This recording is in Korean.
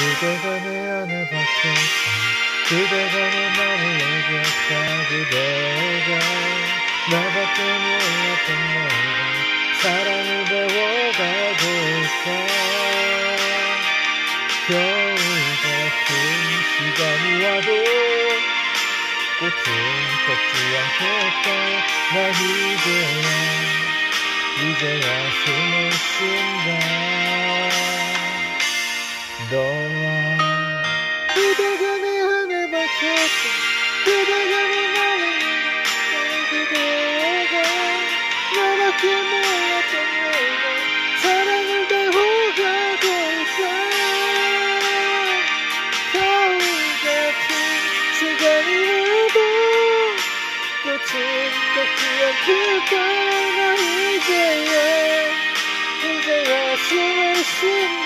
그대가 내 안에 박혔다. 그대가 내 맘을 녹였다. 그대가 나밖에 몰랐던 내가 사랑을 배워가고 있어. 겨울 같은 시간이 와도 꽃은 걷지 않겠다. 나 이제야 이제야 숨 그대가 내 안에 박혔다. 그대가 내 맘을 그대가 나밖에 몰랐던 내가 사랑을 배워가고 있어. 겨울 같은 시간이 와도 꽃은 걷지 않겠다 나 이제야 이제야 숨을 쉰다